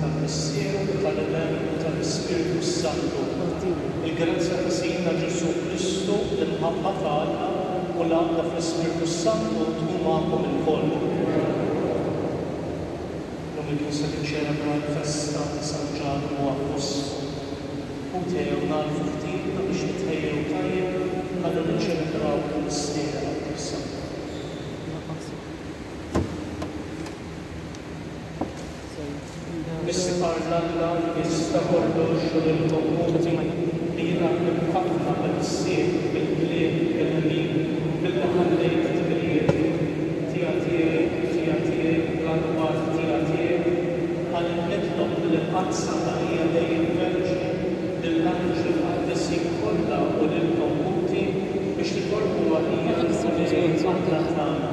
tal-Missieru u tal-Iben u tal-Ispirtu s-Santu. Il-grazzja ta' Sidna Ġesù Kristu, l-imħabba ta' Alla u l-għaqda fl-Ispirtu s-Santu tkun magħkom ilkoll. Illum il-Knisja tiċċelebra l-festa ta' San Ġakbu Appostlu. Ħuti ejjew nagħrfu ħtijtna biex nitħejjew tajjeb ħalli niċċelebraw il-mistier aktar santu. Missi Karla l-għan biss ta' kollox hu li l-kommuti li jilgħab imqabbla bil-ħsieb, bil-kliem, bil-ħniin, billi ħallejt dmirijiet Tiegħi tiegħi, Tiegħi tiegħi, bla kbar Tiegħi tiegħi, għalhekk nitlob li l-Qadsa Marija Dei il-Verġni, lill-anġli u l-qaddisin kollha u lill-kommuti biex titolbu għalija u lejn il-Alla tagħna.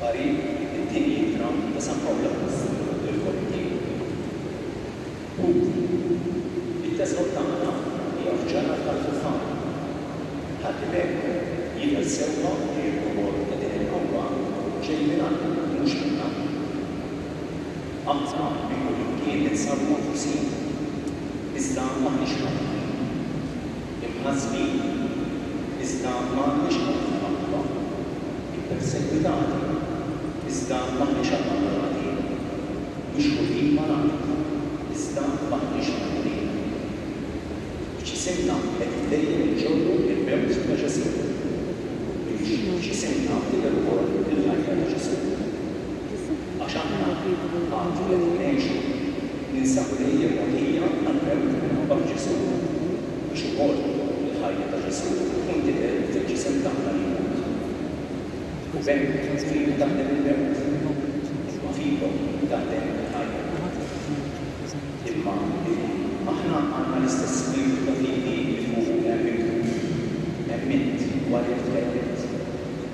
Parir it-tieni ittra ta' San Pawlanus lill-Korintin. Ħuti, it-teżor tagħna hija f'ġarra tal-fufar. Ħalli b'hekk jidher sewwa li l-qumor ta' din il-qawwa ġej minn Alla, mhux minna. Aħna minn kull imkien ninsabu mafrusin, iżda m'aħniex magħluqin. imħassbin, iżda m'għandniex ħafna maqtwa, ippersegwitati, iżda m'aħniex abbandonati, mixħutin mal-art, iżda m'aħniex meqrudin. F'ġisimna qed dejjem inġorru l-mewt ta' Ġesù, għaliex f'ġisimna tidher ukoll il-ħajja ta' Ġesù. Għax aħna għad qed ngħixu, ninsabu dejjem mogħtija għall-mewt minħabba f'Ġesù, biex ukoll il-ħajja ta' Ġesù tkun tidher fil-ġisem tagħna li jmut. U b'hekk filu taħdem il-mewt, imma fihom taħdem il-ħajja. Imma fidi, aħna għandna l-istess spirtu ta' fidi li fuqu emmint. Emmint wara li tqedded.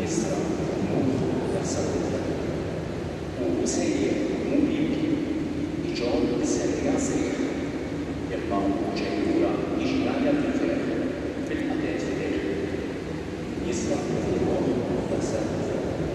Jista' jmur fuq il-kassa tal-ġurnal u jsejjaħ imur jibki. Ġon iserja sejħa. Imma hu ġej lura jiġi jgħajjat bil-ferħ, bil-qatgħet f'idejh. Jista' jmur ukoll fuq il-kassa tal-ġurnal.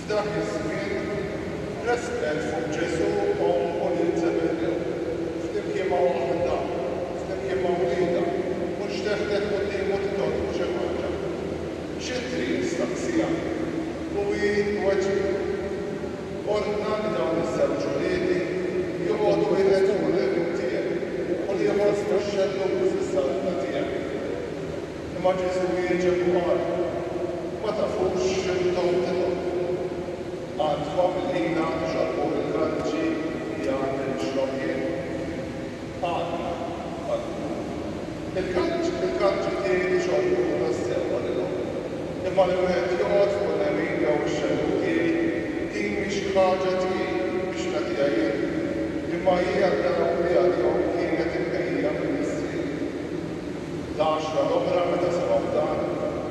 F'dak iż-żmien, resqet fuq Ġesù ommu lil Żebeddew, flimkien ma' waħedha, flimkien ma' wliedha, u nxteħtet quddiemu titolbu xi ħaġa. Xi trid? staqsieha. U hi weġbitlu, Ordna li dawn iż-żewġ uliedi joqogħdu wieħed fuq l-għeluq tiegħi u l-ieħor f'kaxxellu fis-saltna tiegħi. Imma Ġesù wieġeb u qal, Ma tafux x'imtom tilgħob. Għad fam il-ħina tixorbu mill-kranzi li għandi nixrob jien? Qal, Għaddu. Il-kranzi tiegħi tixorbu tassew qalilhom. Imma li wieħed joqgħod fuq il-lemin jew ix-xellug tiegħi, din mhi xi ħaġa tiegħi biex nagħtiha jien, imma hi għal dawk li għalihom kienet imħejjija mill-Missier. L-għaxra l-oħra, meta semgħu dan,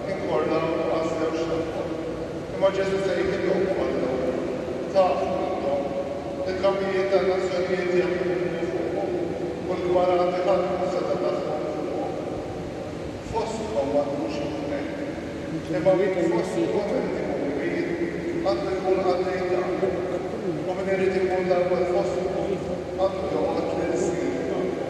inkorlaw u għażżew x'tagħhom. Imma Ġesù sejħilhom u qallhom, Tafu intom, il-kapijiet tan-nazzjonijiet jaħkmu fuqhom, u l-kbarat iħaddmu s-setgħa tagħhom fuqhom. Fostkom m'għandux ikun hekk. Imma min fostkom irid ikun kbir, għandu jkun qaddej tagħkom, u min irid ikun l-ewwel fostkom, għandu joqgħod l-ilsir tagħkom.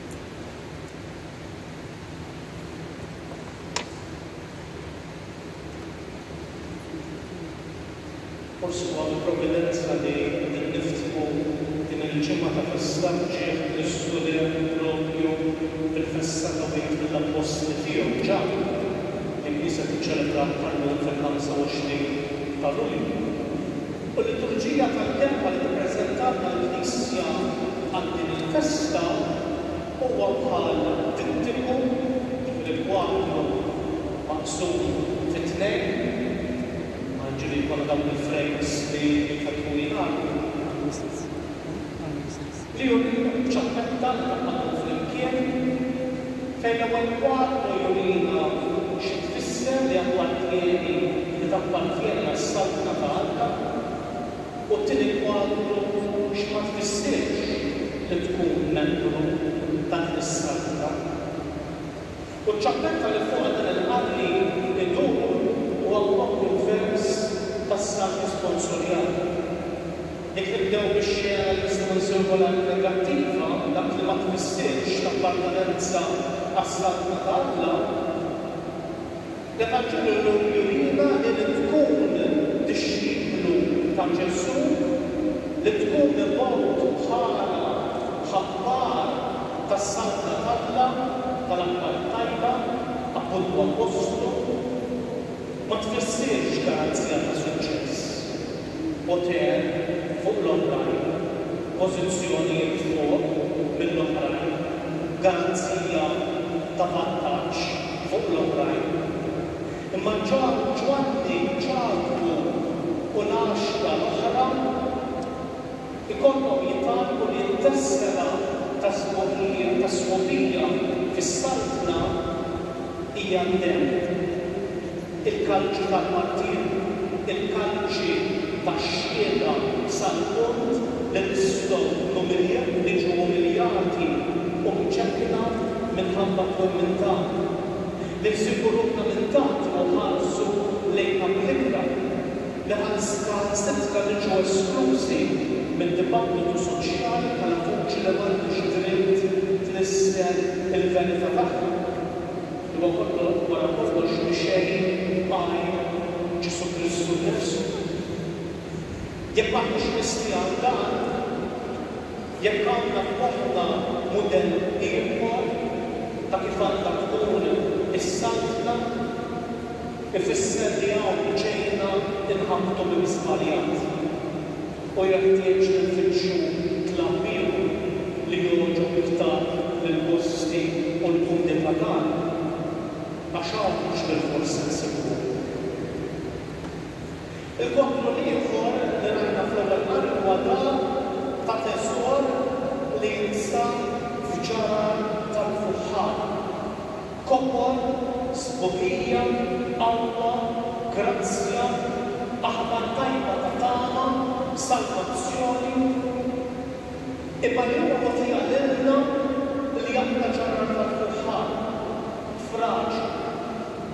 Forsi huwa bi providenza li qegħdin niftħu din il-ġimgħa ta' festa li ġieh Kristu lem propju fil-festa ta' Wieħed mill-Appostli tiegħu, Ġakbu, li l-Knisja tiċċelebra aktar llum fil-25 ta' Lulju. U l-liturġija tal-kelma li ppreżentalna l-Knisja għal din il-festa huwa bħal dittiku, jiġifieri l-kwadru maqsum fi tnejn, imma jiġifieri jkollna dawk il-frejms li jfetħu u jgħalqu. Leonino ċċappetta li naqgħdu flimkien, fejn l-ewwel kwadru jurina xi tfisser li appartjeni, li tappartjeni għas-Saltna ta' Għalta, u t-tieni kwadru x'ma tfissirx li tkun membru ta' din is-Saltna. U ċ-ċappetta li fuqha dan il-qari idur huwa proprju vers tas-Saltni Sponsorjali. Jekk nibdew bix-xena jistgħu jsiru l-għajn negattiva, dak li ma tfissirx l-appartenenza għas-Saltna ta' Alla. L-Evanġelju llum jurina li li tkun dixxiplu ta' Ġesù, li tkun imgħodd bħala ħabbar tas-Saltna t'Alla, tal-aħbar it-tajba, appunt u appostlu, ma tfissirx garanzija ta' suċċess. Poter fuq l-oħrajn, pożizzjonijiet fuq mill-oħrajn, garanzija ta' vantaġġ fuq l-oħrajn. Imma Ġwanni, Ġakbu u l-għaxra l-oħra? Ikollhom jitgħallmu li t-tessera ta' sħubija ta' sħubija fis-Saltna hija d-demm, il-kalċi tal-martir, il-kalċi tax-xhieda sal-punt li nistgħu numilja niġu umiljati u mċekkna minħabba tmur minn tant li nsibu ruħna minn tant inħarsu lejna bl-ibra. Neħansla seta' li ġew esklużi mid-dibattitu soċjali bħala vuċi li m'għandhiex id-dritt tnissel il-verità tagħha. Li huwa kollu wara kollox mixej b'għajn Ġesù Kristu nnifsu. Jekk m'aħniex lesti għal dan. Jekk għandna f'moħħna mudell ieħor ta' kif għandha tkun is-saltna, ifisser li hawn ġejna nħabbtu bi miżmarjat u jeħtieġ li nfittxu klamm ieħor li jogħġob iktar lill-gusti u l-kumdità tagħna, għax hawn mhux bilfors insibuh. Il-kontroll ieħor li rajna fl-ewwel qari huwa dak ta' teżor li jinstab f'ġarar tal-fuħħar. Kopor, sbuħija, qawwa, grazzja, aħbar tajba ta' tama, salvazzjoni. Imma li huwa mogħtija lilna li aħna ġarar tal-fuħħar, fraġli.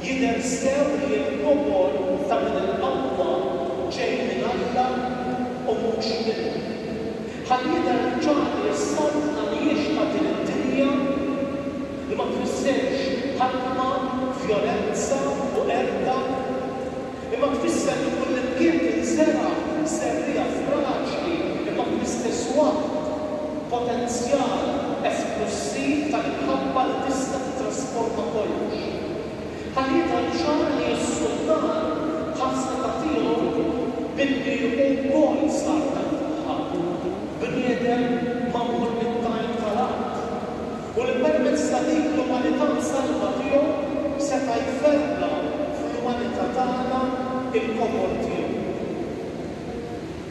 Jidher sew li l-popol ta' din il-qawwa ġej minn Alla u mhux minna. Ħalli jidher ċar li s-Saltna mhijiex ta' din id-dinja li ma tfissirx ħakma, vjolenza u qerda, imma tfisser li kullimkien tinżera' żerriegħa fraġli imma fl-istess waqt potenzjal esplussiv tal-imħabba li tista' tittrasforma kollox. Ħareġ għal xahar li s-sultan ħa s-setgħa tiegħu billi hu wkoll sar tal-fuqha, bniedem magħmul mit-tajn tal-art, u li permezz ta' dik l-umanità msalva tiegħu seta' jferra fl-umanità tagħna l-kobor tiegħu.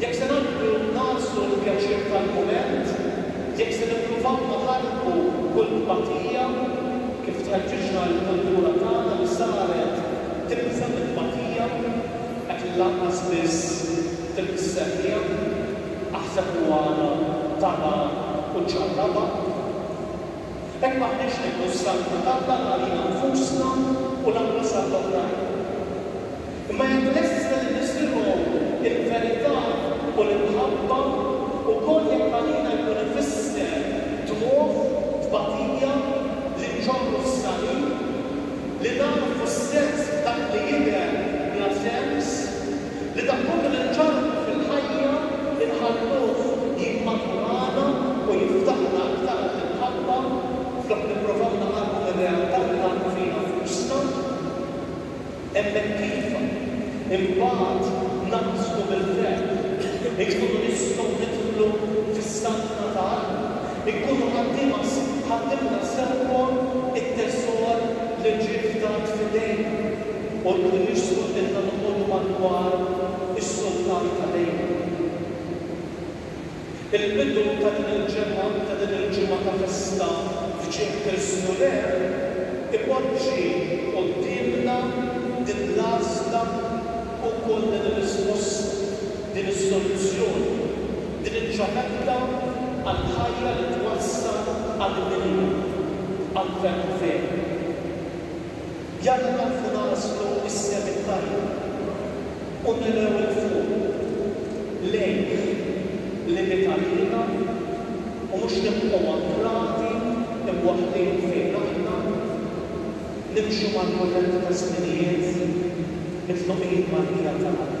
Jekk se naqblu nagħżlu l-pjaċir tal-mument, jekk se nippruvaw naħarbu kull tbatija, kif tħeġġiġna l-kultura tagħna li saret tibża' mit-tbatija, hekk li lanqas biss tilbes serrieq, aħseb u għana, tala' u ċarrabha. Hekk m'aħniex ngħidu s-saltna t'Alla la għalina nfusna u lanqas għall-oħrajn. Imma jekk lesta li nisimgħu l-verità u l-imħabba, ukoll jekk għalina jkun ifisser dmugħ, tbatija, li nġorru s-salib, li nagħrfu s-sens f'dak li jidher bla sens, li dak kollu li nġarrbu fil-ħajja nħalluh jimmaturana u jiftaħna aktar għall-imħabba flok nipprovaw naqarbu mir-realtà li nagħmlu fina nfusna. Hemm hekk iva. Imbagħad nagħżlu bil-ferħ. Inkunu nistgħu nidħlu fis-saltna ta' Alla. Inkunu ħaddiema ħaddimna sewwa t-tesor li ġie fdat f'idejna u li nixtru lilna noqogħdu madwar is-sultan ta' Dejjem. Il-bidu ta' din il-ġimgħa, ta' din il-ġimgħa ta' festa f'Ċin Pirsgulem ipoġġi quddiemna din l-għażla u wkoll din ir-risposta, din is-soluzzjoni, din iċ-ċavetta għall-ħajja li twassal għall-minima, għall-ferħ veru. Jalla nafu nagħżlu s-sehem it-tajjeb u nilgħu 'l fuq lejh li miet għalina u mhux nibqgħu ankrati imwaħħlin fejn aħna, nimxu mal-kurrenti taż-żminijiet mitluqin mal-ħila tal-art.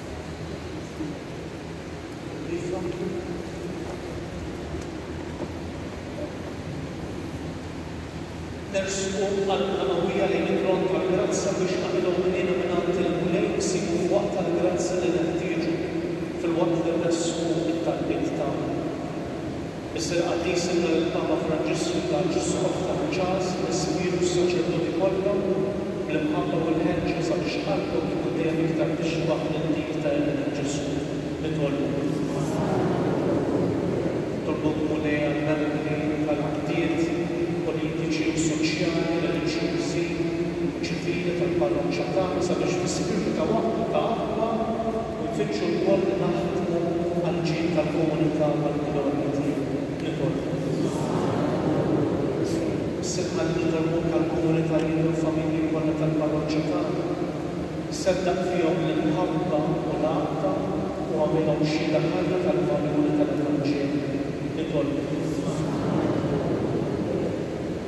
Nersqu b'qalbna qawwija lejn it-tron tal-grazzja biex qabilhom qnina mingħand il-Mulej nsibu f'waqtha l-grazzja li neħtieġu filwaqt li nressqu t-talbiet tagħna. Mister Qaddis ilna lil Papa Franġisku ta' Ġusqof ta' Ħġaz, Missieri u s-Saċerdoti kollha, bl-imħabba u l-ħeġġa sabiex qalbkom tkun dejjem iktar tixbah lil dik ta' Ibnek Ġesù. Nitolbu. Nitolbok, Mulej, għall-membri tal-għaqdiet politiċi u soċjali, reliġjużi u ċivili tal-parroċċa tagħna sabiex fi spirtu ta' waħda, ta' aħwa, u nfittxu wkoll li naħdmu għall-ġid tal-komunità u għall-minorja tiegħi. Nitolbu bis-sirħa li nitolbuk għall-komunitajiet u l-familji kollha tal-parroċċa tagħna. Seddaq fihom l-imħabba u l-għaqda u agħmilhom xhieda ħajja tal-valuri tal-Evanġelju. Nitolbu.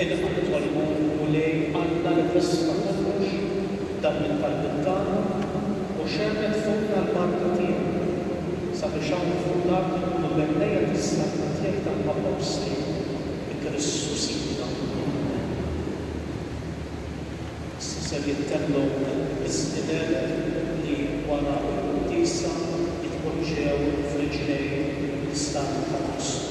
Ilha nitolbu Mulej Alla li tista' kollox, dammi t-talbiet tagħna u xerred fuqna l-barka tiegħek, sabiex hawn fuq l-art inkunu memmejja tas-saltna tiegħek ta' mħabba u sliem, bi Kristu Sidna. Amen. Issa ser jittellgħu l-ispideret li wara l-quddiesa jitpoġġew f'riġlejn l-istanji ta' Kristu.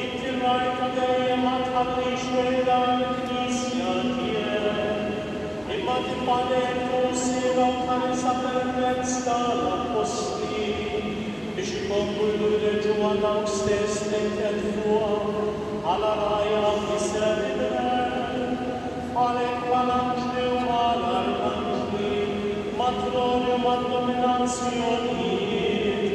Inti Ragħaj ta' dejjem ma tħallix wegħda lill-Knisja tiegħek, imma tifgħalek kunsilha u ħarisha permezz ta' l-Appostli biex ikomplu jwieldu għal dawk stess li ntedfuha għal għarajha f'isem Ibnek. F'għalek mal-anġli u ma' l-arkanġli, mat-troni u mad-dominazzjonijiet,